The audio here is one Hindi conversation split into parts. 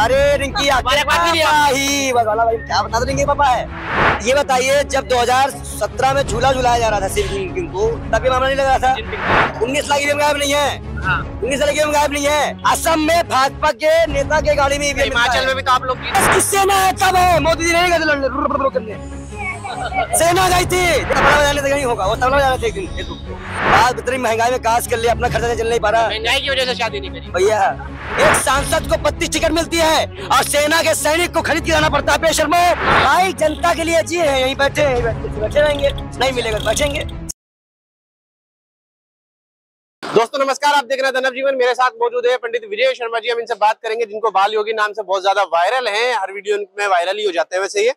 अरे रिंकी भी ही। वाला भाई क्या बता रिंकी पापा है? ये बताइए जब 2017 में झूला झुलाया जा रहा था सिर्फ़ को तब ये मामला नहीं लग रहा था? उन्नीस लाख ईवीएम गायब नहीं है। हाँ। उन्नीस लाख ईवीएम गायब नहीं है। असम में भाजपा के नेता के गाड़ी में हिमाचल में भी तो आप लोग किससे ना है तब है मोदी जी नहीं गए लड़ने सेना गई थी तबला बजाने से नहीं होगा वो तबला बजाने थे एक दिन एक रुक आज इतनी महँगाई में काश कर लिया अपना खर्चा नहीं चल नहीं पा रहा। महँगाई की वजह से शादी नहीं करी। भैया एक सांसद को बत्तीस टिकट मिलती है और सेना के सैनिक को खरीद के जाना पड़ता है बेशर्मो भाई जनता के लिए जिए हैं यहीं बैठे हैं बैठे बैठे रहेंगे। नहीं मिलेगा तो बैठेंगे दोस्तों नमस्कार आप देख रहे हैं धनव जीवन। मेरे साथ मौजूद है पंडित विजय शर्मा जी। हम इनसे बात करेंगे जिनको बाल योगी नाम से बहुत ज़्यादा वायरल हैं। हर वीडियो में वायरल ही हो जाते हैं वैसे ये।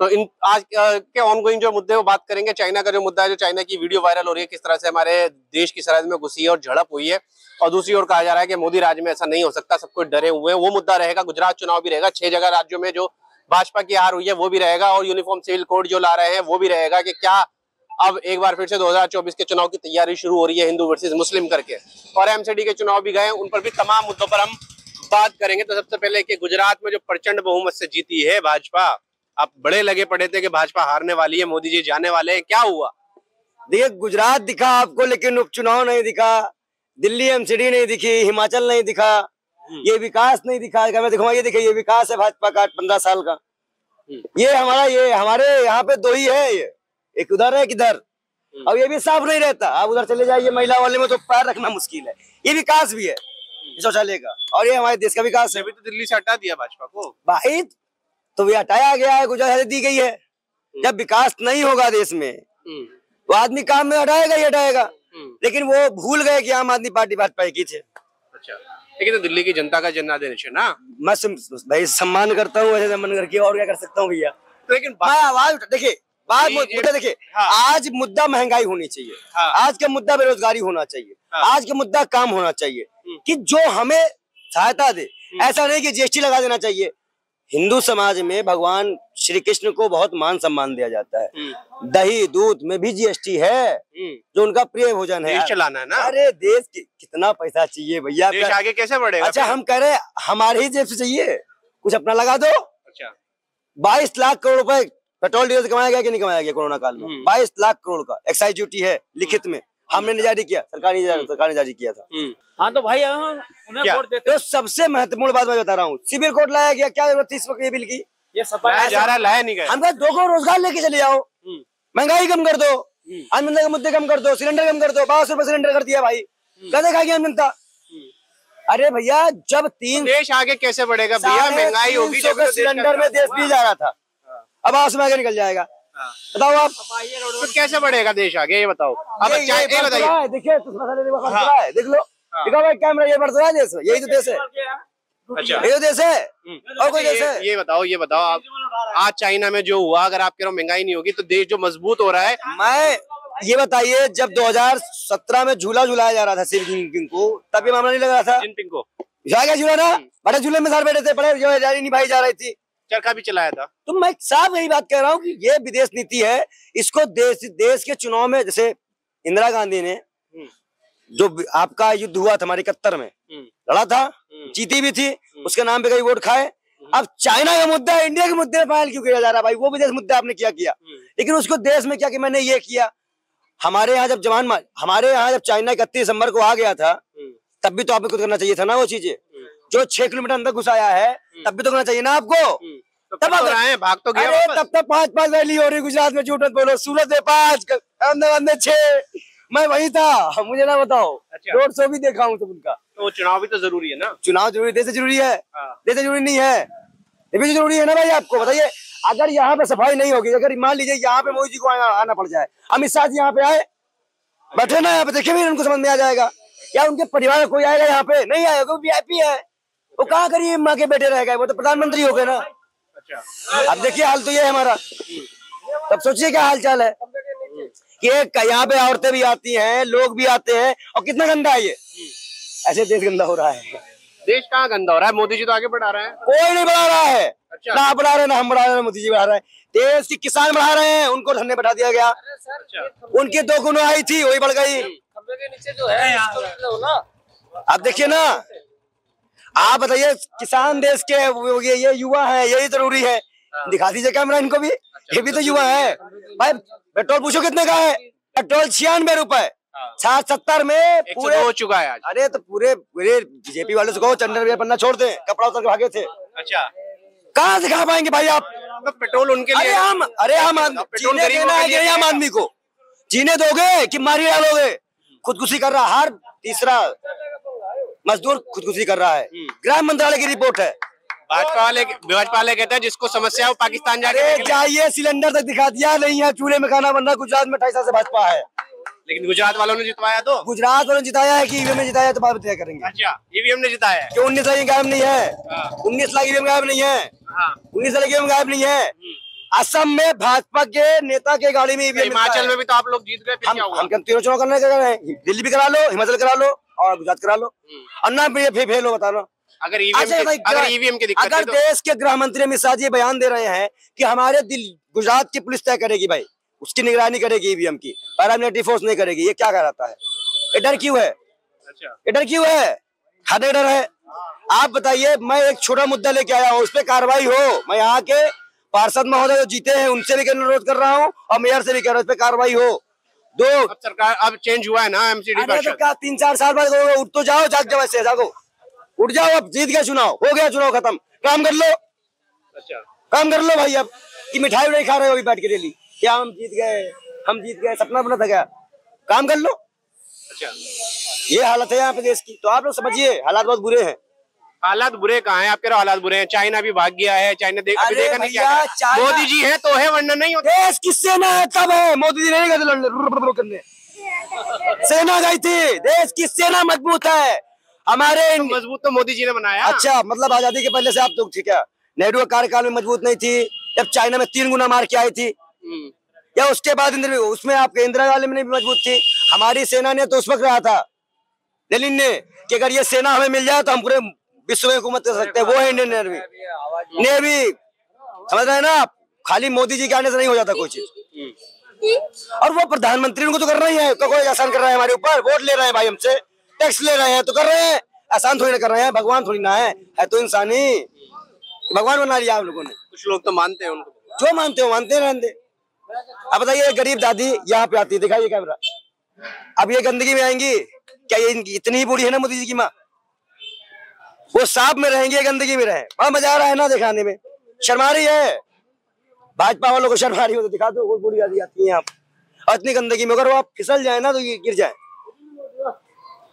तो इन, आज के ऑनगोइंग जो मुद्दे वो बात करेंगे, चाइना का जो मुद्दा है, जो चाइना की वीडियो वायरल हो रही है, किस तरह से हमारे देश की सरहद में घुसी है और झड़प हुई है। और दूसरी ओर कहा जा रहा है कि मोदी राज में ऐसा नहीं हो सकता, सब कुछ डरे हुए हैं, वो मुद्दा रहेगा, गुजरात चुनाव भी रहेगा, छह जगह राज्यों में जो भाजपा की हार हुई है, वो भी रहेगा, और यूनिफॉर्म सिविल कोड जो ला रहे हैं, वो भी रहेगा कि क्या अब एक बार फिर से 2024 के चुनाव की तैयारी शुरू हो रही है, हिंदू वर्सेस मुस्लिम करके। और एमसीडी के चुनाव भी गए, उन पर भी तमाम मुद्दों पर हम बात करेंगे। तो सबसे पहले कि गुजरात में जो प्रचंड बहुमत से जीती है भाजपा आप बड़े लगे पड़े थे कि भाजपा हारने वाली है मोदी जी जाने वाले हैं क्या हुआ? देखिए गुजरात दिखा आपको लेकिन उपचुनाव नहीं दिखा दिल्ली एमसीडी नहीं दिखी हिमाचल नहीं दिखा ये विकास नहीं दिखा। मैं दिखाऊँगा ये देखिए ये विकास है भाजपा का पंद्रह साल का। ये हमारा ये हमारे यहाँ पे दो ही है ये। एक उधर है किधर इधर। अब ये भी साफ़ नहीं रहता। आप उधर चले जाइए महिला वाले में तो पैर रखना मुश्किल है। ये विकास भी है शौचालय का। और ये हमारे देश का विकास है। अभी तो दिल्ली से हटा दिया भाजपा को। भाई तो वे हटाया गया है गुजरात दी गई है। जब विकास नहीं होगा देश में हम्म, तो आदमी काम में हटाएगा ही हटाएगा। हम्म, लेकिन वो भूल गए कि आम आदमी पार्टी भाजपा की थे। अच्छा। लेकिन तो दिल्ली की जनता का जनादेश है ना? मैं सम, भाई सम्मान करता हूँ ऐसे सम्मान करके और क्या कर सकता हूँ भैया? लेकिन आवाज़ देखिए बात मुद्दा देखिए हाँ। आज मुद्दा महँगाई होनी चाहिए। हाँ। आज का मुद्दा बेरोजगारी होना चाहिए। हाँ। आज का मुद्दा काम होना चाहिए हम्म। कि जो हमें सहायता दे। ऐसा नहीं कि जीएसटी लगा देना चाहिए। हिंदू समाज में भगवान श्री कृष्ण को बहुत मान सम्मान दिया जाता है। हम्म, दही दूध में भी जीएसटी है हम्म, जो उनका प्रिय भोजन है। देश चलाना है ना? अरे देश की कितना पैसा चाहिए भैया? देश आगे कैसे बढ़ेगा अच्छा हम कह रहे हमारे ही जेब से चाहिए। कुछ अपना लगा दो। अच्छा। बाईस लाख करोड़ रुपए पेट्रोल डीजल कमाया गया कि नहीं कमाया गया कोरोना काल में? हम्म। बाईस लाख करोड़ का। एक्साइज ड्यूटी है लिखित में। हमने ने जारी किया सरकार ने सरकार ने जारी किया था। हम्म, हाँ तो भाई उन्हें वोट देते तो सबसे महत्वपूर्ण बात मैं बता रहा हूँ सिविल कोड लाया गया क्या ज़रूरत थी इस वक्त ये बिल की? ये सपा जा रहा लाया नहीं गया। हम कहा दो को रोज़गार लेके चले जाओ। हम्म, महँगाई कम कर दो हम्म। के मुद्दे कम कर दो सिलेंडर कम कर दो बारह सौ सिलेंडर कर दिया भाई। क्या देखाएगी आम जनता। हम्म। अरे भैया जब तीन देश आगे कैसे बढ़ेगा? भैया महँगाई होगी तो सिलेंडर में देश भी जा रहा था। अब आस में आगे निकल जाएगा। हाँ। बताओ आप तो कैसे बढ़ेगा देश आगे ये बताओ। ये- ये ये बताइए। देखिए देखो हाँ। देख लो। हाँ। देखो भाई कैमरा ये बढ़ रहा है देश में यही तो देश है। अच्छा। यही तो देश है। हम्म। और कोई अच्छा, देश ये, है? ये बताओ ये बताओ आप आज चाइना में जो हुआ अगर आप कह रहे हो महँगाई नहीं होगी तो देश जो मज़बूत हो रहा है मैं ये बताइए जब 2017 में झूला झुलाया जा रहा था सिर्फ़ किंग को तब ये मामला नहीं लग रहा था? जिनपिंग को। झूला ना? बड़े झूले में सारे बैठे थे बड़े जो जारी निभाई जा रही थी। चरखा भी चलाया था। तो मैं साफ़ यही बात कह रहा हूँ कि ये विदेश नीति है इसको देश देश के चुनाव में जैसे इंदिरा गांधी ने हम्म, जो आपका युद्ध हुआ था हमारे इकहत्तर में हम्म, लड़ा था हम्म, जीती भी थी उसके नाम पे कई वोट खाए। अब चाइना का मुद्दा है इंडिया के मुद्दे पे फ़ाइल क्यों किया जा रहा है भाई? वो विदेश मुद्दा आपने क्या किया? लेकिन उसको देश में क्या कि मैंने ये किया? हमारे यहाँ जब जवान मा- हमारे यहाँ जब चाइना इकतीस दिसंबर को आ गया था तब भी तो आपको कुछ करना चाहिए था ना वो चीज़ें? जो छह किलोमीटर अंदर घुसाया है तब भी तो करना चाहिए ना आपको? तब तो भाग तो गया अरे तब तक पाँच पाँच रैली हो रही गुजरात में झूठ मत बोलो। सूरत में पाँच अहमदाबाद में छह मैं वही था मुझे ना बताओ। अच्छा। रोड शो भी देखा हूँ सब उनका। तो चुनाव भी तो ज़रूरी है ना? चुनाव ज़रूरी देश ज़रूरी है। हाँ। देश ज़रूरी नहीं है। ये भी तो ज़रूरी है ना भाई आपको? बताइए अगर यहाँ पे सफ़ाई नहीं होगी अगर मान लीजिए यहाँ पे मोदी जी को आना, आना पड़ जाए अमित शाह जी यहाँ पे आए बैठे ना यहाँ पे देखे भी उनको समझ में आ जाएगा। या उनके परिवार कोई आएगा यहाँ पे? नहीं आएगा वो वीआईपी है। वो कहाँ करिए माँ के बेटे रह गए? वो तो प्रधानमंत्री हो गए ना। अच्छा। अब देखिए हाल तो ये है हमारा। तब सोचिए क्या हाल चाल है। कि एक यहाँ पे औरतें भी आती हैं लोग भी आते हैं और कितना गंदा है ये। ऐसे देश गंदा हो रहा है। देश कहाँ गंदा हो रहा है? मोदी जी तो आगे बढ़ा रहे हैं। कोई नहीं बढ़ा रहा है। अच्छा। ना आप बढ़ा रहे हैं ना हम बढ़ा रहे हैं मोदी जी बढ़ा रहे हैं। देश के किसान बढ़ा रहे हैं उनको धरने बढ़ा दिया गया। अच्छा। उनकी दो गुना आई थी वही बढ़ गई। जो है अब देखिए ना आप बताइए किसान देश के ये ये युवा है यही ज़रूरी है। हाँ। दिखा दीजिए कैमरा इनको भी। अच्छा, ये भी तो युवा है। भाई पेट्रोल पूछो कितने का है? पेट्रोल छियानवे रुपए। हाँ। साठ सत्तर में पूरे हो चुका है आज। अरे तो पूरे पूरे बीजेपी वाले से कहो भैया पन्ना छोड़ दे कपड़ा उतर भागे थे। अच्छा। कहाँ दिखा पाएँगे भाई आप? तो पेट्रोल उनके अरे लिए हम अरे हम आदमी- जीने देना है आम आदमी को। जीने दोगे कि मारी डालोगे? खुदकुशी कर रहा हर तीसरा मजदूर खुदकुशी कर रहा है। हम्म। गृह मंत्रालय की रिपोर्ट है। भाजपा वाले भाजपा वाले कहते हैं जिसको समस्या है पाकिस्तान जाके जाइए सिलेंडर तक दिखा दिया नहीं है चूल्हे में खाना बन रहा गुजरात में अठाईस साल से भाजपा है। लेकिन गुजरात वालों ने जितवाया तो? गुजरात वालों ने जिताया है कि ईवीएम ने जिताया तो बात तय करेंगे। अच्छा ईवीएम ने जिताया है? कि उन्नीस लाख गायब नहीं है। हाँ। उन्नीस लाख ईवीएम गायब नहीं है। हाँ। उन्नीस लाख ईवीएम गायब नहीं है। हम्म। असम में भाजपा के नेता के गाड़ी में ईवीएम हिमाचल में भी तो आप लोग जीत गए हम हम क्या तीनों चुनाव करने का हैं। दिल्ली भी करा लो हिमाचल करा लो और गुजरात करा लो। हम्म। और ना फिर फेल हो बताना अगर ईवीएम अच्छा के अगर ईवीएम की दिक्कत अगर तो देश के गृह मंत्री अमित शाह जी बयान दे रहे हैं कि हमारे दिल गुजरात की पुलिस तय करेगी भाई। उसकी निगरानी करेगी ईवीएम की। पैरामिलिट्री फोर्स नहीं करेगी। ये क्या कहलाता है? ये डर क्यों है? अच्छा। ये डर क्यों है? खाने डर है। आप बताइए मैं एक छोटा मुद्दा लेके आया हूँ उस पर कार्रवाई हो मैं यहाँ के पार्षद महोदय जो जीते हैं उनसे भी अनुरोध कर रहा हूँ और मेयर से भी कह रहा हूँ कार्रवाई हो। दो। अब सरकार अब चेंज हुआ है ना एमसीडी तो तीन चार साल बाद उठ तो जाओ जाग जाओ ऐसे जागो। उठ जाओ अब जीत गया चुनाव हो गया चुनाव खत्म। काम कर लो। अच्छा। काम कर लो भाई अब कि मिठाई नहीं खा रहे हो अभी बैठ के डेली। क्या हम जीत गए हम जीत गए सपना बना था क्या? काम कर लो। अच्छा। ये हालत है यहाँ पे देश की। तो आप लोग समझिए हालात बहुत बुरे हैं। हालात बुरे कहाँ हैं? आपके रहो हालात बुरे हैं। चाइना भी भाग गया है। चाइना देख अभी देखा नहीं क्या मोदी जी है तो है वरना नहीं होता। देश की सेना है तब है? मोदी जी नहीं गए करने। सेना गई थी। देश की सेना मज़बूत है। हमारे मज़बूत तो मोदी जी ने बनाया। अच्छा मतलब आज़ादी के पहले से आप तो ठीक है। नेहरू का कार्यकाल में मज़बूत नहीं थी। जब चाइना में तीन गुना मार के आई थी। हम्म, या उसके बाद इंदिरा उसमें आपके इंदिरा गांधी में भी मज़बूत थी। हमारी सेना ने तो उस वक्त रहा था लेनिन ने कि अगर ये सेना हमें मिल जाए तो हम पूरे विश्व में हुकूमत कर सकते हैं वो है इंडियन नेवी नेवी समझ रहे हैं ना आप? खाली मोदी जी के आने से नहीं हो जाता कोई चीज़ हम्म। और वो प्रधानमंत्री उनको तो करना ही है। तो कोई आसान कर रहा है हमारे ऊपर? वोट ले रहे हैं भाई हमसे। टैक्स ले रहे हैं तो कर रहे हैं। आसान थोड़ी ना कर रहे हैं। भगवान थोड़ी ना है। है तो इंसानी। भगवान बना लिया आप लोगों ने। कुछ लोग तो मानते हैं उनको। जो मानते हो मानते रहने दे। अब बताइए गरीब दादी यहाँ पे आती है। दिखाइए कैमरा। अब ये गंदगी में आएँगी? क्या ये इनकी इतनी ही बूढ़ी है ना मोदी जी की माँ? वो साफ़ में रहेंगे गंदगी में रहे। बड़ा मज़ा आ रहा है ना दिखाने में। शर्मा रही है। भाजपा वालों को शर्मा रही हो तो दिखा दो वो बूढ़ी दादी आती है आप और इतनी गंदगी में अगर वो आप फिसल जाए ना तो ये गिर जाए।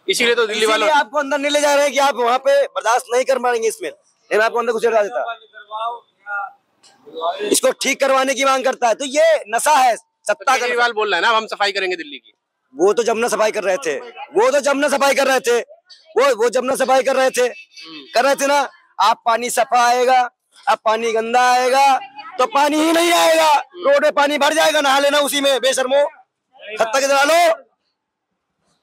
इसीलिए तो दिल्ली वालों आपको अंदर नहीं ले जा रहे हैं कि आप वहाँ पे बर्दाश्त नहीं कर पाएँगे इसमें। लेकिन आपको अंदर कुछ देता। इसको ठीक करवाने की मांग करता है। तो ये नशा है सत्ता का केजरीवाल बोल रहा है ना हम सफ़ाई करेंगे दिल्ली की। वो तो जमुना सफ़ाई कर रहे थे। वो तो जमुना सफ़ाई कर रहे थे। वो वो जमुना सफ़ाई कर रहे थे। कर रहे थे ना आप पानी सफ़ा आएगा अब पानी गंदा आएगा तो पानी ही नहीं आएगा। रोड में पानी भर जाएगा नहा लेना उसी में बेशर्मो। खत्ता के डालो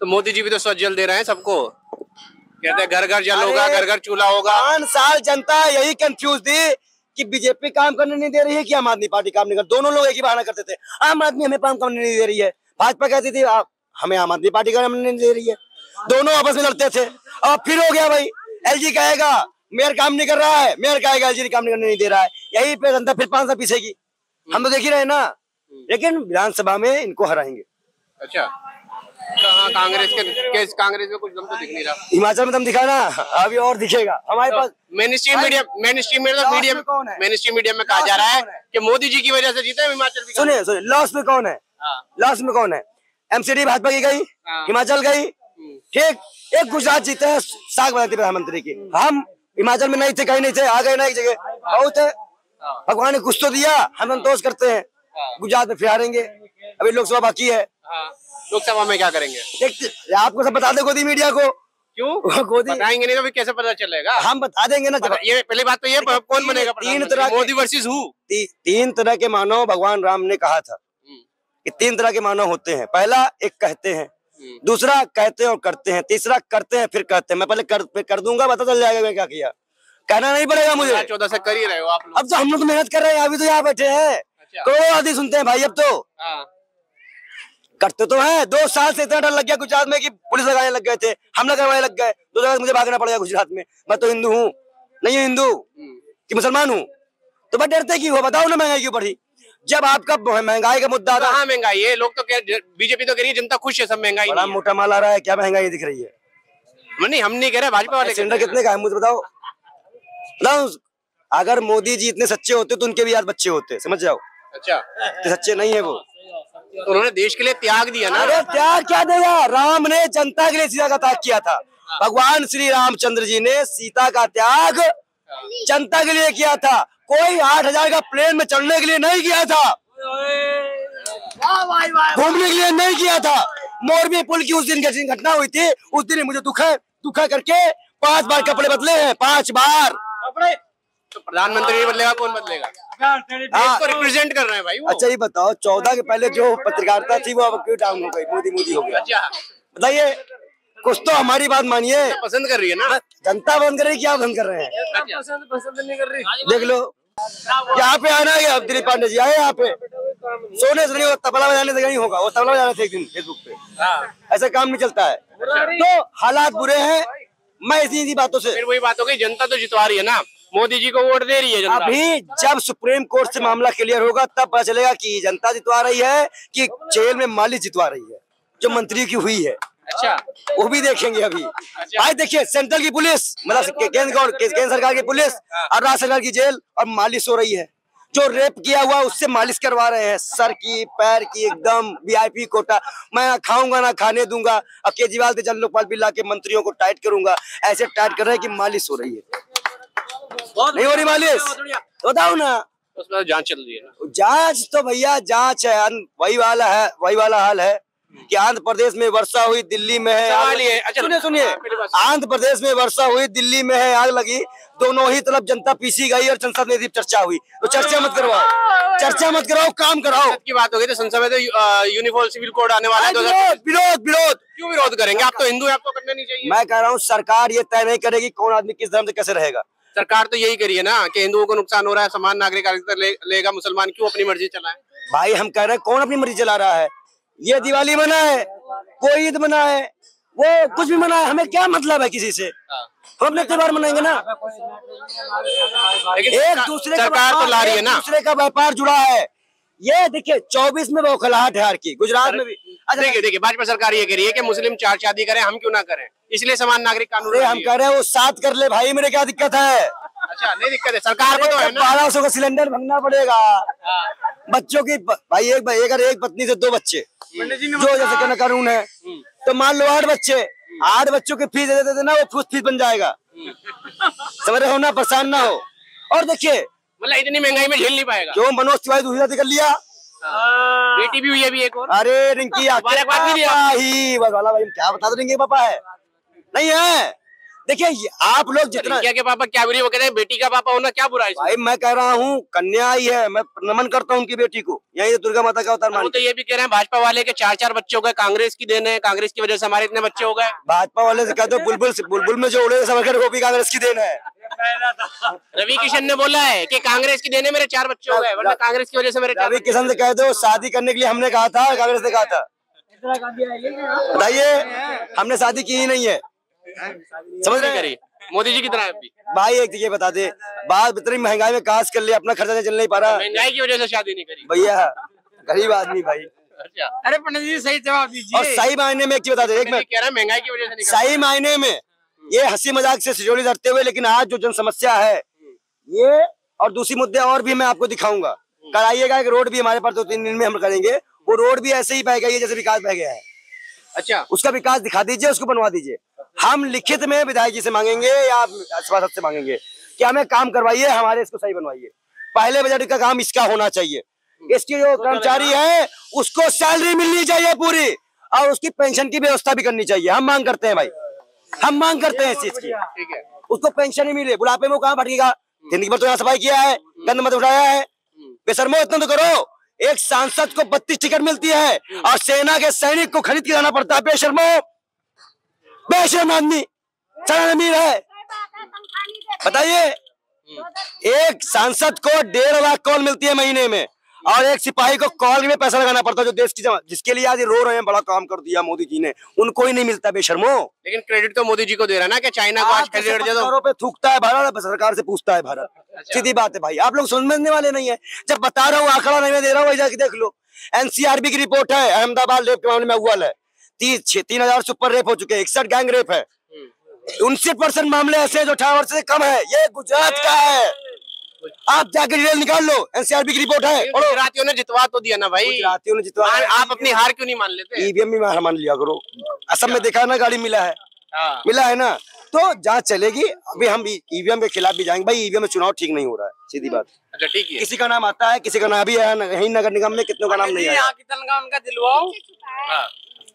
तो मोदी जी भी तो स्वच्छ जल दे रहे हैं सबको। कहते हैं घर घर जल होगा घर घर चूल्हा होगा। पाँच साल जनता यही कंफ्यूज थी कि बीजेपी काम करने नहीं दे रही है कि आम आदमी पार्टी काम नहीं कर दोनों लोग एक ही बहाना करते थे। आम आदमी हमें काम करने नहीं दे रही है। भाजपा कहती थी "आप- हमें आम आदमी पार्टी काम नहीं दे रही है। दोनों आपस में लड़ते थे। अब फिर हो गया भाई एलजी कहेगा मेयर काम नहीं कर रहा है मेयर कहेगा एलजी काम नहीं करने नहीं दे रहा है। यही पे जनता फिर पाँच साल पीछेगी हम तो देख ही रहे ना। लेकिन विधानसभा में इनको हराएँगे। अच्छा। कांग्रेस के, के कांग्रेस में कुछ दम तो दिख नहीं रहा? हिमाचल में तुम दिखा ना अभी और दिखेगा। हमारे पास mainstream media mainstream media media mainstream media में कहा जा रहा है कि मोदी जी की वजह से जीते हिमाचल सुनिए सुनिए लॉस में कौन है? हाँ, लॉस में कौन है? एमसीडी भाजपा की गई हाँ। हिमाचल गई ठीक? एक गुजरात जीते हैं साग बनाती प्रधानमंत्री की। हम हिमाचल में नहीं थे कहीं नहीं थे आ गए ना एक जगह। बहुत है। भगवान ने कुछ तो दिया हम संतोष करते हैं। गुजरात में फिर हारेंगे। अभी लोकसभा बाकी है। लोकसभा में क्या करेंगे? देखते आपको सब बता दे गोदी मीडिया को। क्यों? गोदी बताएँगे नहीं तो फिर कैसे पता चलेगा? हम बता देंगे ना ये पहली बात तो ये कौन बनेगा तीन तरह मोदी वर्सेस हु ती, तीन तरह के मानव भगवान राम ने कहा था हम्म, कि तीन तरह के मानव होते हैं। पहला एक कहते हैं। दूसरा कहते हैं और करते हैं तीसरा करते हैं फिर कहते हैं। मैं पहले कर, कर दूँगा पता चल जाएगा मैं क्या किया। कहना नहीं पड़ेगा मुझे। चौदह से कर ही रहे हो आप लोग। अब तो हम लोग तो मेहनत कर रहे हैं अभी तो यहाँ बैठे हैं। अच्छा। करोड़ों आदमी सुनते हैं भाई अब तो। हाँ, करते तो हैं दो साल से इतना डर लग गया गुजरात में कि पुलिस लगाने लग गए थे हमला करवाने लग गए। दो जगह मुझे भागना पड़ गया गुजरात में। मैं तो हिंदू हूँ नहीं हिंदू कि मुसलमान हूँ। तो मैं डरते क्यों बताओ ना महँगाई क्यों बढ़ी? जब आपका महँगाई का मुद्दा था। महँगाई? है लोग तो कह बीजेपी तो कह रही है जनता खुश है सब महँगाई बड़ा मोटा माल आ रहा है क्या महँगाई दिख रही है? नहीं हम नहीं कह रहे भाजपा वाले सिलेंडर कितने का है मुझे बताओ। बताओ अगर मोदी जी इतने सच्चे होते तो उनके भी आज बच्चे होते समझ जाओ। अच्छा। सच्चे नहीं है वो। तो उन्होंने देश के लिए त्याग दिया ना। अरे त्याग क्या देगा? राम ने जनता के लिए सीता का त्याग किया था। भगवान श्री रामचंद्र जी ने सीता का त्याग जनता के लिए किया था। कोई आठ हज़ार का प्लेन में चढ़ने के लिए नहीं किया था। घूमने के लिए नहीं किया था। मोरबी पुल की उस दिन घट- घटना हुई थी। उस दिन मुझे दुख है दुख है करके पाँच बार कपड़े बदले हैं पाँच बार। कपड़े? तो प्रधानमंत्री बदलेगा कौन बदलेगा? हाँ। को रिप्रेजेंट कर रहे हैं भाई वो। अच्छा ये बताओ चौदह के पहले जो पत्रकारिता थी वो अब क्यों डाउन हो गई? मोदी मोदी हो गया। अच्छा। बताइए कुछ तो हमारी बात मानिए। पसंद कर रही है ना? जनता बंद कर रही है, क्या बंद कर रहे हैं? पसंद पसंद नहीं कर रही। देख लो। यहाँ पे आना है अब दिलीप पांडे जी? आए यहाँ पे। सोने से नहीं वो तबला बजाने से नहीं होगा वो तबला बजाने थे एक दिन फेसबुक पे। हाँ। ऐसा काम नहीं चलता है। तो हालात बुरे हैं मैं इसी इसी बातों से। फिर वही बात हो गई जनता तो जितवा रही है ना। मोदी जी को वोट दे रही है जनता। अभी जब सुप्रीम कोर्ट से मामला क्लियर होगा तब पता चलेगा कि जनता जितवा रही है कि जेल में मालिक जितवा रही है जो मंत्री की हुई है। अच्छा। वो भी देखेंगे अभी। आज देखिए सेंट्रल की पुलिस मतलब केंद्र केंद्र सरकार की पुलिस और राज्य सरकार की जेल और मालिश हो रही है। जो रेप किया हुआ उससे मालिश करवा रहे हैं। सर की पैर की एकदम वीआईपी कोटा। मैं ना खाऊँगा ना खाने दूँगा अब केजरीवाल से जन लोकपाल बिल के मंत्रियों को टाइट करूँगा। ऐसे टाइट कर रहे हैं कि मालिश हो रही है। नहीं हो रही मालिश? बताओ ना। उसमें जाँच चल रही है। जाँच तो भैया जाँच है। वही वाला है वही वाला हाल है। कि आंध्र प्रदेश में वर्षा हुई दिल्ली में है आग अच्छा, सुनिए सुनिए। हाँ, सुनिए। आंध्र प्रदेश में वर्षा हुई दिल्ली में है आग लगी। दोनों ही तरफ़ जनता पीसी गई और संसद में चर्चा हुई। तो चर्चा मत करवाओ। चर्चा मत कराओ काम कराओ। की बात हो गई तो संसद में तो यूनिफॉर्म सिविल कोड आने वाला है विरोध विरोध विरोध। क्यों विरोध करेंगे? आप तो हिंदू है आपको करना नहीं चाहिए। मैं कह रहा हूँ सरकार ये तय नहीं करेगी कौन आदमी किस धर्म से कैसे रहेगा। सरकार तो यही करिए ना कि हिंदुओं को नुकसान हो रहा है समान नागरिक ले, लेगा मुसलमान क्यों अपनी मर्ज़ी चलाए? भाई हम कह रहे हैं कौन अपनी मर्ज़ी चला रहा है? ये दिवाली मनाए है कोई ईद मनाए वो कुछ भी मनाए हमें क्या मतलब है किसी से? हम अपने त्योहार मनाएँगे ना। एक दूसरे का सरकार तो ला रही है ना। दूसरे का व्यापार जुड़ा है। ये देखिए चौबीस में बौखलाहट है हर की गुजरात में भी। अच्छा। देखिए देखिए भाजपा सरकार ये कह रही है कि मुस्लिम चार शादी करें हम क्यों ना करें? इसलिए समान नागरिक कानून हम कह रहे हैं वो साथ कर ले भाई मेरे क्या दिक्कत है है। अच्छा नहीं दिक्कत है सरकार को तो है ना। बारह सौ का सिलेंडर भरना पड़ेगा। बच्चों की भाई एक भाई अगर एक पत्नी से दो बच्चे। जो जैसे कहना कानून है। तो मान लो आठ बच्चे आठ बच्चों की फ़ीस दे देते ना वो फूस फ़ीस बन जाएगा। समझ रहे हो ना परेशान ना हो। और देखिए मतलब इतनी महँगाई में झेल नहीं पाएगा। क्यों मनोज तिवारी दूसरी शादी कर लिया। बेटी भी हुई है अभी एक और। अरे रिंकी ही बस वाला भाई क्या बता दो रिंकी पापा है। नहीं है। देखिए आप लोग जितना के पापा क्या बुरी वो कहते हैं बेटी का पापा होना क्या बुरा है भाई मैं कह रहा हूँ कन्या ही है मैं नमन करता हूँ उनकी बेटी को। यही तो दुर्गा माता का अवतार वो मान तो ये भी कह रहे हैं भाजपा वाले के चार चार बच्चे हो गए कांग्रेस की देन है कांग्रेस की वजह से हमारे इतने बच्चे हो गए। भाजपा वाले से कहते बुलबुल से बुलबुल में जो उड़े समझकर वो भी कांग्रेस की देन है। रवि किशन ने बोला है कि कांग्रेस की देने मेरे चार बच्चे हो गए वरना कांग्रेस की वजह से मेरे रवि किशन से कह दो शादी करने के लिए हमने कहा था कांग्रेस ने कहा था। बताइए हमने शादी की ही नहीं है। समझ रहे नहीं करी मोदी जी कितना तरह अभी। भाई एक चीज़ ये बता दे। बात इतनी महँगाई में काश कर ले अपना खर्चा नहीं चल नहीं पा रहा। महँगाई की वजह से शादी नहीं करी। भैया गरीब आदमी भाई। अच्छा। अरे पंडित जी सही जवाब दीजिए। और सही मायने में एक चीज़ बता दे एक कह रहा महँगाई की वजह से नहीं सही मायने में ये हँसी मज़ाक से सिजोली धरते हुए लेकिन आज जो जन समस्या है ये और दूसरी मुद्दे और भी मैं आपको दिखाऊँगा। कराइएगा एक रोड भी हमारे पास दो तीन दिन में हम करेंगे। वो रोड भी ऐसे ही बह गई है जैसे विकास बह गया है। अच्छा। उसका विकास दिखा दीजिए उसको बनवा दीजिए। हम लिखित में विधायक जी से मांगेंगे या सभासद से मांगेंगे? कि हमें काम करवाइए हमारे इसको सही बनवाइए। पहले बजट का काम इसका होना चाहिए। इसकी जो कर्मचारी है उसको सैलरी मिलनी चाहिए पूरी और उसकी पेंशन की व्यवस्था भी करनी चाहिए। हम मांग करते हैं भाई। हम मांग करते हैं इस चीज़ की। उसको पेंशन ही मिले। बुढ़ापे में कहाँ भटकेगा? ज़िंदगी भर तो यहाँ सफ़ाई किया है गंद मत उठाया है। बेशर्मो इतना तो करो। एक सांसद को बत्तीस टिकट मिलती है और सेना के सैनिक को खरीद के लाना पड़ता है। बेशर्मो। बेशर्म आदमी चरण अमीर है। बताइए एक सांसद को डेढ़ लाख कॉल मिलती है महीने में और एक सिपाही को कॉल में पैसा लगाना पड़ता है जो देश की जमा- जिसके लिए आज रो रहे हैं बड़ा काम कर दिया मोदी जी ने उनको ही नहीं मिलता बेशर्मो। लेकिन क्रेडिट तो मोदी जी को दे रहा है ना कि चाइना को आज क्रेडिट दे दो पे थूकता है भारत सरकार से पूछता है भारत। अच्छा। सीधी बात है भाई आप लोग समझने वाले नहीं है। जब बता रहा हूँ आंकड़ा नहीं मैं दे रहा हूँ वही जाके देख लो। एनसीआरबी की रिपोर्ट है अहमदाबाद रेप के मामले में अव्वल है। तीस छह तीन हज़ार से ऊपर रेप हो चुके हैं इकसठ गैंग रेप है। उनसठ परसेंट मामले ऐसे जो अठारह वर्ष से कम है। ये गुजरात का है। आप जाके डिटेल निकाल लो एनसीआरबी की रिपोर्ट है गुजरातियों ने जितवा तो दिया ना भाई। गुजरातियों ने जितवा आ- आप अपनी हार क्यों नहीं मान लेते? ईवीएम भी मान लिया करो। असम में देखा है ना गाड़ी मिला है। हाँ। मिला है ना? तो जाँच चलेगी। अभी हम ईवीएम के खिलाफ भी जाएँगे। भाई ईवीएम में चुनाव ठीक नहीं हो रहा है सीधी बात। अच्छा ठीक है। किसी का नाम आता है किसी का नाम अभी आया न- यहीं नगर निगम में कितनों का नाम नहीं आया। यहाँ की उनका दिलवाओ हाँ।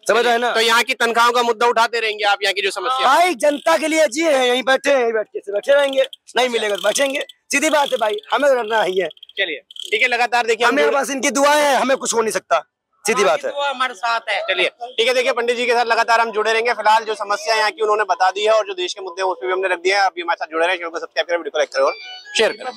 समझ रहे ना? तो यहाँ की तनख्वाहों का मुद्दा उठाते रहेंगे आप यहाँ की जो समस्या। भाई जनता के लिए जी है यहीं बैठे हैं यहीं बैठ के बैठे रहेंगे। नहीं मिलेगा तो बैठेंगे। सीधी बात है भाई हमें करना ही है। चलिए ठीक है लगातार देखिए हम हमें बस इनकी दुआएँ हैं हमें कुछ हो नहीं सकता। सीधी बात है। हमारे साथ है। चलिए ठीक है देखिए पंडित जी के साथ लगातार हम जुड़े रहेंगे। फ़िलहाल जो समस्या यहाँ की उन्होंने बता दी है और जो देश के मुद्दे हैं उस पर भी हमने रख दिया है। अभी हमारे साथ जुड़े रहे सब्सक्राइब करें वीडियो को लाइक करें और शेयर करें।